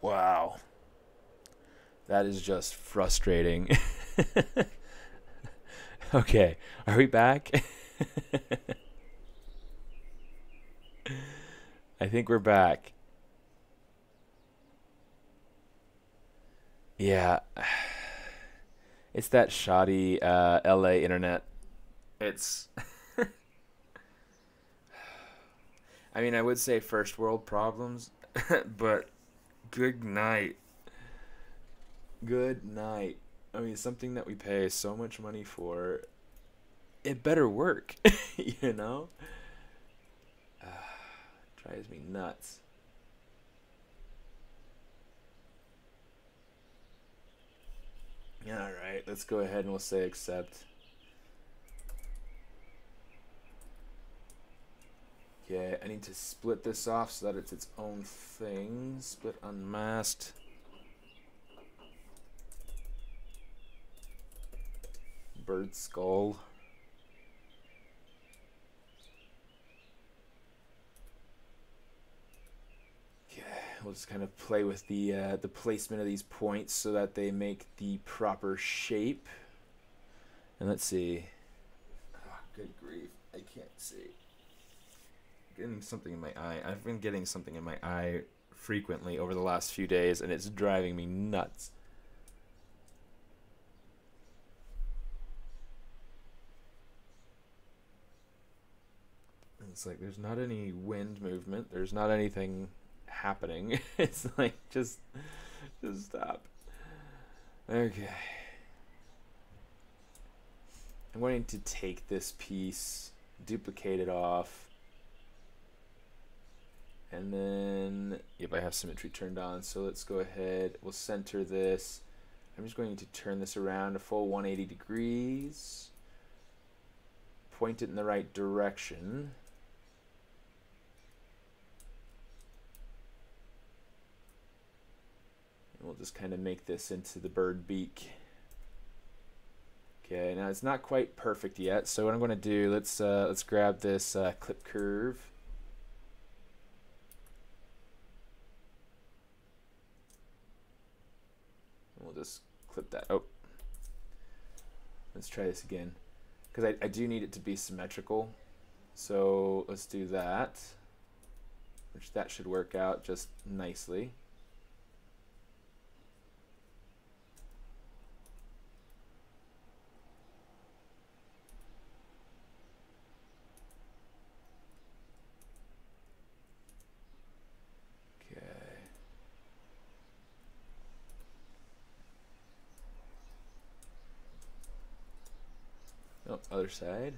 Wow. That is just frustrating. okay, are we back? I think we're back. Yeah. It's that shoddy uh, LA internet. It's. I mean, I would say first world problems, but good night. Good night. I mean, something that we pay so much money for, it better work, you know? Uh, drives me nuts. All right, let's go ahead and we'll say accept. Okay, I need to split this off so that it's its own thing. Split unmasked. Bird skull. we'll just kind of play with the uh, the placement of these points so that they make the proper shape. And let's see. Oh, good grief, I can't see. Getting something in my eye. I've been getting something in my eye frequently over the last few days, and it's driving me nuts. It's like there's not any wind movement. There's not anything happening. it's like just just stop. Okay. I'm going to take this piece, duplicate it off, and then if I have symmetry turned on, so let's go ahead, we'll center this. I'm just going to turn this around a full 180 degrees, point it in the right direction. And we'll just kind of make this into the bird beak. Okay, now it's not quite perfect yet, so what I'm going to do, let's uh, let's grab this uh, clip curve. And we'll just that. Oh, let's try this again, because I, I do need it to be symmetrical. So let's do that, which that should work out just nicely. Other side.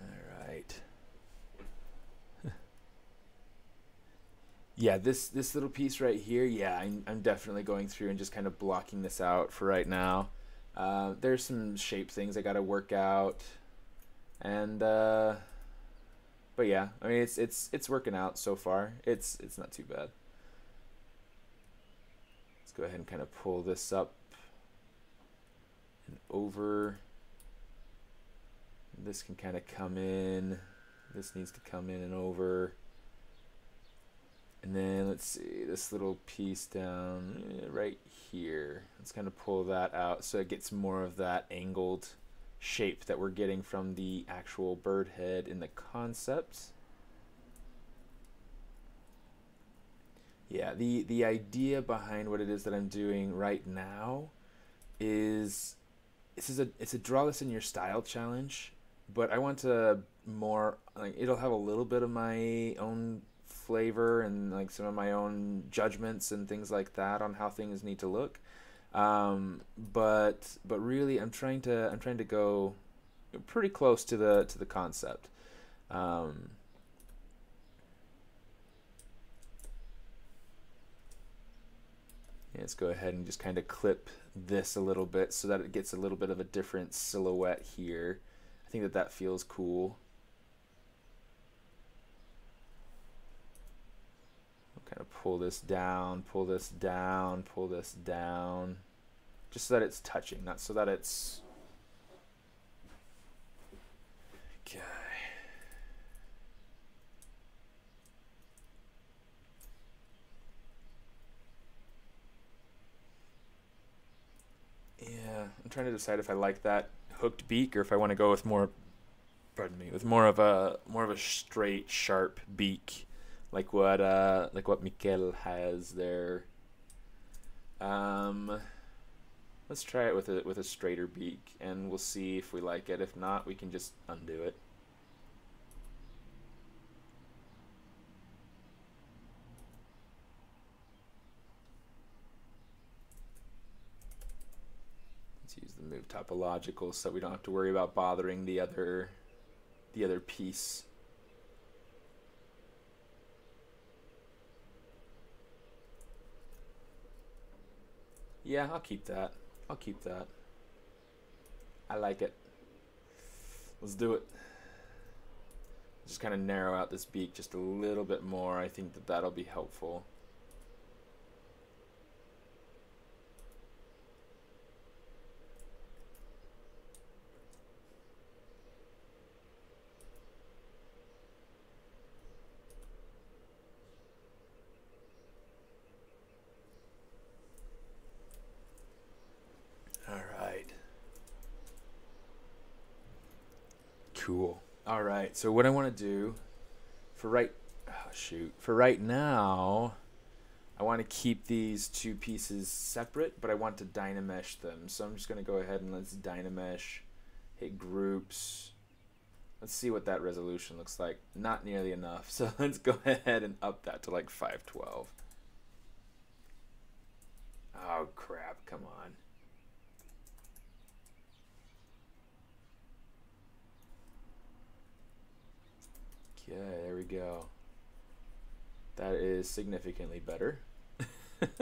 All right. yeah, this this little piece right here, yeah, I'm, I'm definitely going through and just kind of blocking this out for right now. Uh, there's some shape things I got to work out, and uh, but yeah, I mean it's it's it's working out so far. It's it's not too bad. Let's go ahead and kind of pull this up and over. This can kind of come in. This needs to come in and over. And then let's see, this little piece down eh, right here. Let's kind of pull that out so it gets more of that angled shape that we're getting from the actual bird head in the concept. Yeah, the the idea behind what it is that I'm doing right now is this is a it's a draw this in your style challenge, but I want to more like it'll have a little bit of my own flavor and like some of my own judgments and things like that on how things need to look. Um, but but really, I'm trying to I'm trying to go pretty close to the to the concept. Um, let's go ahead and just kind of clip this a little bit so that it gets a little bit of a different silhouette here. I think that that feels cool. I'll kind of pull this down, pull this down, pull this down, just so that it's touching, not so that it's... Okay. Trying to decide if I like that hooked beak or if I want to go with more pardon me, with more of a more of a straight, sharp beak, like what uh like what Mikel has there. Um, let's try it with a with a straighter beak, and we'll see if we like it. If not, we can just undo it. Let's use the move topological so we don't have to worry about bothering the other the other piece. Yeah, I'll keep that. I'll keep that. I like it. Let's do it. Just kind of narrow out this beak just a little bit more. I think that that'll be helpful. Cool. All right. So what I want to do for right oh, shoot for right now, I want to keep these two pieces separate, but I want to dynamesh them. So I'm just going to go ahead and let's dynamesh, hit groups. Let's see what that resolution looks like. Not nearly enough. So let's go ahead and up that to like 512. Oh crap, come on. Okay, there we go. That is significantly better.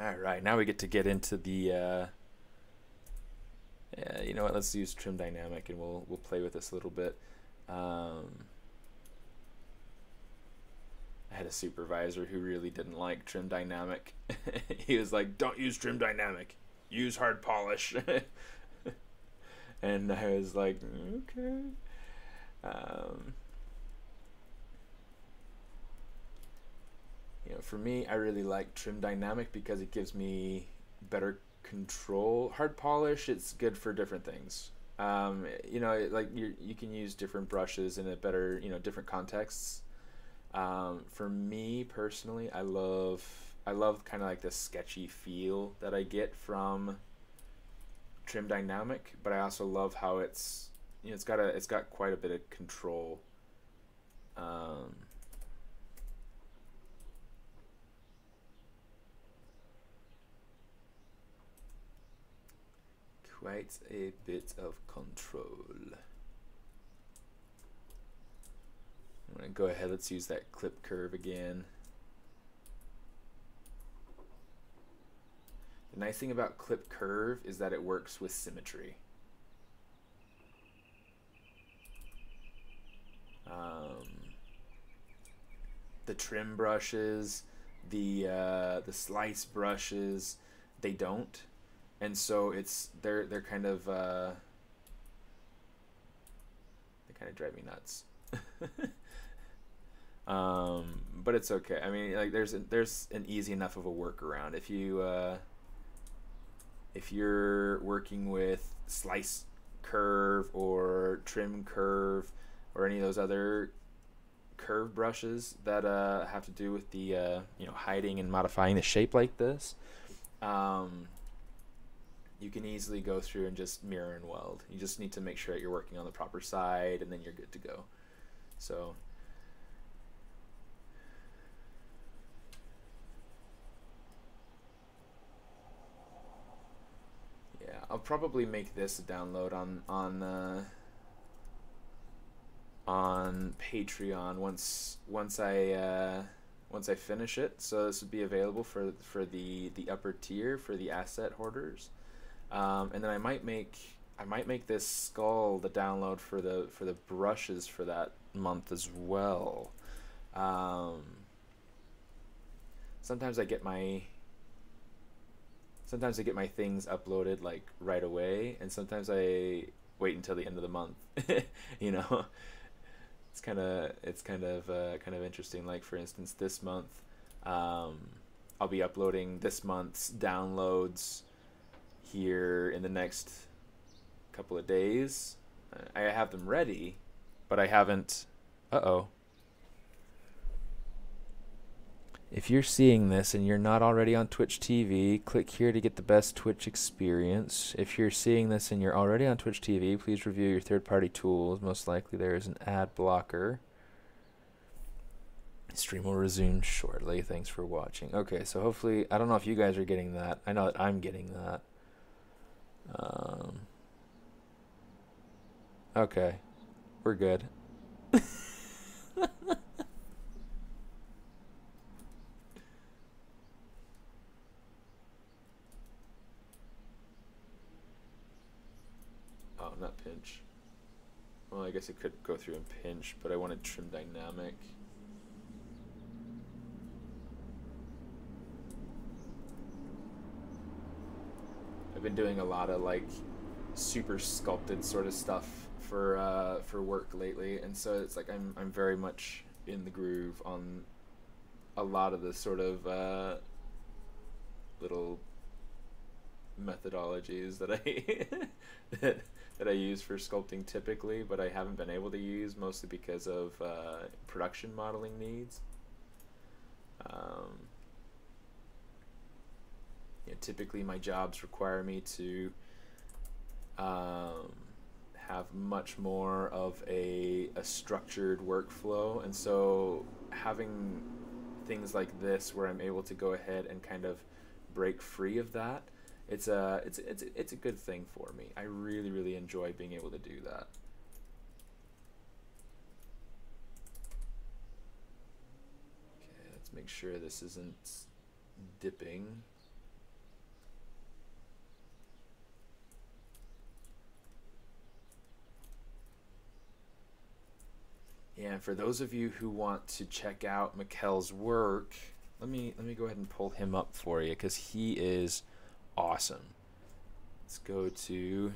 All right, now we get to get into the. Uh, yeah, you know what? Let's use trim dynamic, and we'll we'll play with this a little bit. Um, I had a supervisor who really didn't like trim dynamic. he was like, "Don't use trim dynamic." Use hard polish. and I was like, okay. Um, you know, for me, I really like trim dynamic because it gives me better control. Hard polish, it's good for different things. Um, you know, like you you can use different brushes in a better, you know, different contexts. Um, for me personally, I love I love kind of like the sketchy feel that I get from Trim Dynamic, but I also love how it's you know it's got a it's got quite a bit of control. Um, quite a bit of control. I'm gonna go ahead. Let's use that clip curve again. The nice thing about clip curve is that it works with symmetry. Um, the trim brushes, the uh, the slice brushes, they don't, and so it's they're they're kind of uh, they kind of drive me nuts. um, but it's okay. I mean, like there's a, there's an easy enough of a workaround if you. Uh, if you're working with slice curve or trim curve or any of those other curve brushes that uh, have to do with the uh, you know hiding and modifying the shape like this um, you can easily go through and just mirror and weld. You just need to make sure that you're working on the proper side and then you're good to go. So I'll probably make this a download on on uh, on Patreon once once I uh, once I finish it. So this would be available for for the the upper tier for the asset hoarders, um, and then I might make I might make this skull the download for the for the brushes for that month as well. Um, sometimes I get my sometimes I get my things uploaded like right away, and sometimes I wait until the end of the month. you know, it's kind of it's kind of uh, kind of interesting. Like for instance, this month, Um, I'll be uploading this month's downloads here in the next couple of days. I have them ready, but I haven't. Uh oh. If you're seeing this and you're not already on Twitch TV, click here to get the best Twitch experience. If you're seeing this and you're already on Twitch TV, please review your third party tools. Most likely there is an ad blocker. Stream will resume shortly. Thanks for watching. Okay, so hopefully, I don't know if you guys are getting that. I know that I'm getting that. Um, okay, we're good. not pinch. Well, I guess it could go through and pinch, but I wanted trim dynamic. I've been doing a lot of like super sculpted sort of stuff for uh, for work lately, and so it's like I'm I'm very much in the groove on a lot of the sort of uh, little methodologies that I that, that I use for sculpting typically, but I haven't been able to use mostly because of uh, production modeling needs. Um, you know, typically my jobs require me to um, have much more of a, a structured workflow and so having things like this where I'm able to go ahead and kind of break free of that it's a it's it's it's a good thing for me. I really really enjoy being able to do that. Okay, let's make sure this isn't dipping. Yeah, and for those of you who want to check out Mikkel's work, let me let me go ahead and pull him up for you because he is awesome. Let's go to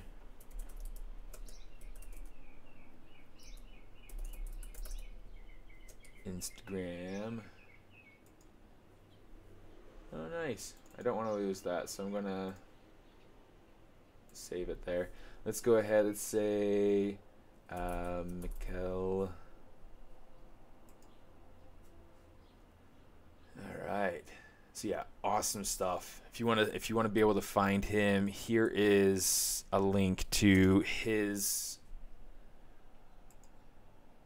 Instagram. Oh, nice. I don't want to lose that, so I'm going to save it there. Let's go ahead. Let's say uh, Mikkel. All right. So yeah, awesome stuff. If you want to if you want to be able to find him, here is a link to his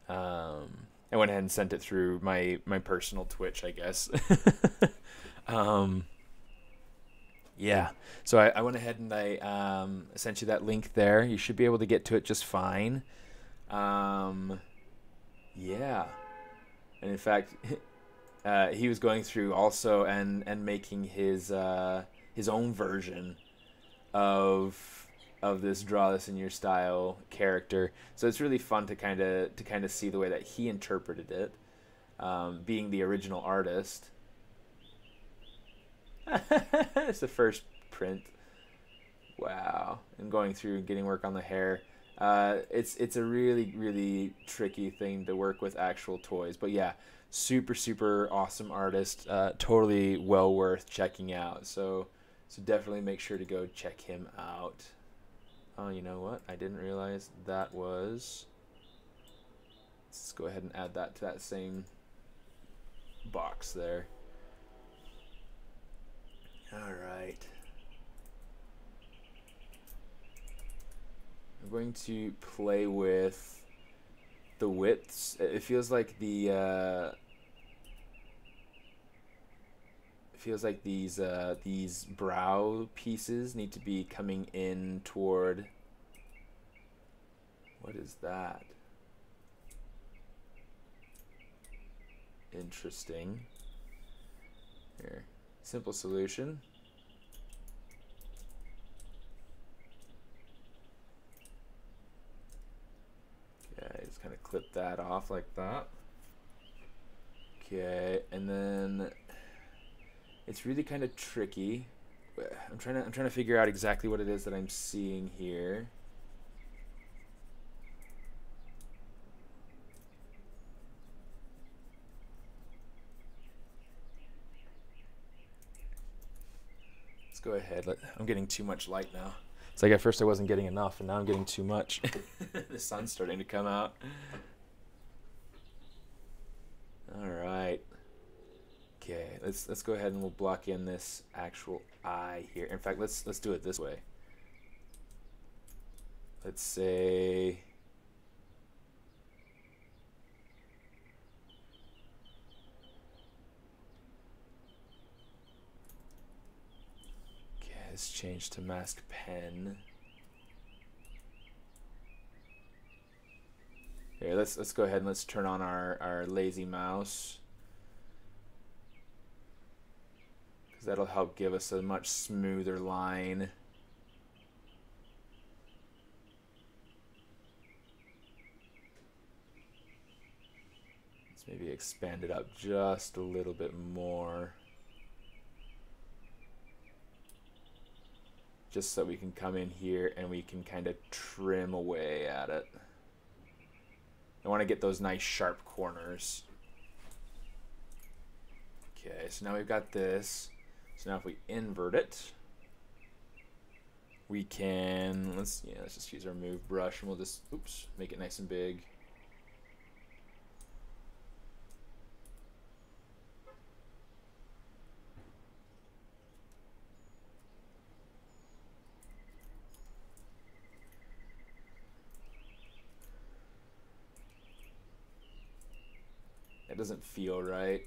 um I went ahead and sent it through my my personal Twitch, I guess. um yeah. So I, I went ahead and I um, sent you that link there. You should be able to get to it just fine. Um, yeah. And in fact, uh, he was going through also and and making his uh, his own version of of this draw this in your style character. So it's really fun to kind of to kind of see the way that he interpreted it, um, being the original artist. it's the first print. Wow, and going through and getting work on the hair. Uh, it's it's a really really tricky thing to work with actual toys, but yeah, super super awesome artist. Uh, totally well worth checking out. So so definitely make sure to go check him out. Oh you know what? I didn't realize that was let's go ahead and add that to that same box there. All right. I'm going to play with the widths. It feels like the uh, feels like these uh, these brow pieces need to be coming in toward. What is that? Interesting. Here, simple solution. Okay, just kind of clip that off like that. Okay, and then it's really kind of tricky. I'm trying to I'm trying to figure out exactly what it is that I'm seeing here. Let's go ahead. Let, I'm getting too much light now. It's like at first I wasn't getting enough, and now I'm getting too much. the sun's starting to come out. All right. Okay, let's let's go ahead and we'll block in this actual eye here. In fact, let's let's do it this way. Let's say Okay, let's change to mask pen. Here, let's let's go ahead and let's turn on our, our lazy mouse. Because that'll help give us a much smoother line. Let's maybe expand it up just a little bit more. Just so we can come in here and we can kind of trim away at it. I want to get those nice sharp corners. Okay, so now we've got this. So now if we invert it, we can, let's, yeah, let's just use our move brush and we'll just, oops, make it nice and big. Doesn't feel right.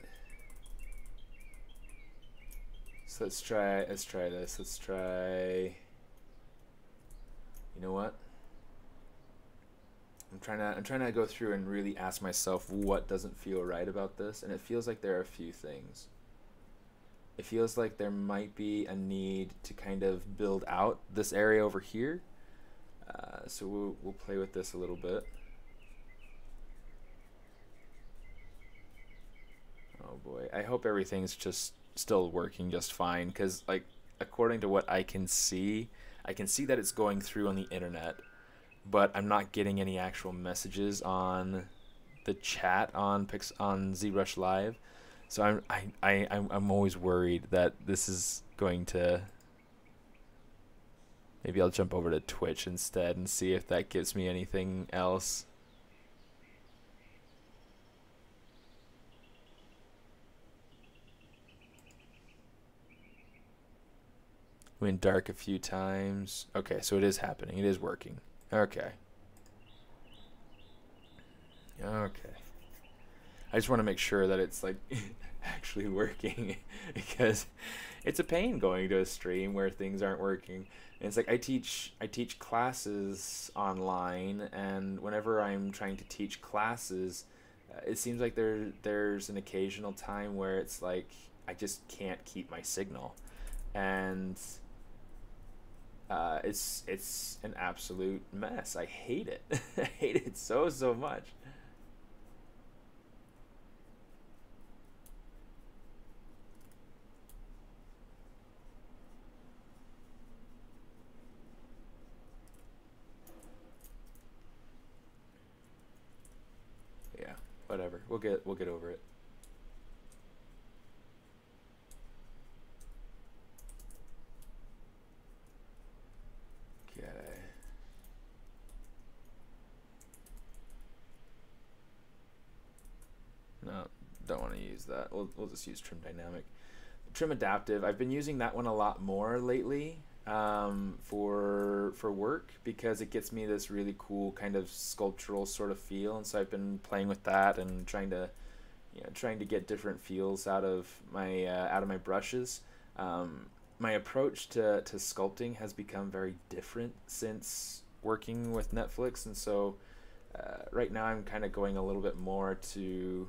So let's try, let's try this. Let's try, you know what? I'm trying to, I'm trying to go through and really ask myself what doesn't feel right about this. And it feels like there are a few things. It feels like there might be a need to kind of build out this area over here. Uh, so we'll, we'll play with this a little bit. Oh boy, I hope everything's just still working just fine because like according to what I can see, I can see that it's going through on the internet, but I'm not getting any actual messages on the chat on Pix on ZBrush Live. So I'm I, I I'm, I'm always worried that this is going to maybe I'll jump over to Twitch instead and see if that gives me anything else. Went dark a few times. Okay, so it is happening. It is working. Okay. Okay. I just want to make sure that it's like actually working because it's a pain going to a stream where things aren't working. And it's like I teach I teach classes online and whenever I'm trying to teach classes, uh, it seems like there there's an occasional time where it's like I just can't keep my signal. And uh, it's it's an absolute mess. I hate it. I hate it so so much. Yeah, whatever. We'll get we'll get over it. Use that. We'll, we'll just use trim dynamic. Trim adaptive, I've been using that one a lot more lately um, for for work because it gets me this really cool kind of sculptural sort of feel, and so I've been playing with that and trying to, you know, trying to get different feels out of my uh, out of my brushes. Um, my approach to, to sculpting has become very different since working with Netflix, and so uh, right now I'm kind of going a little bit more to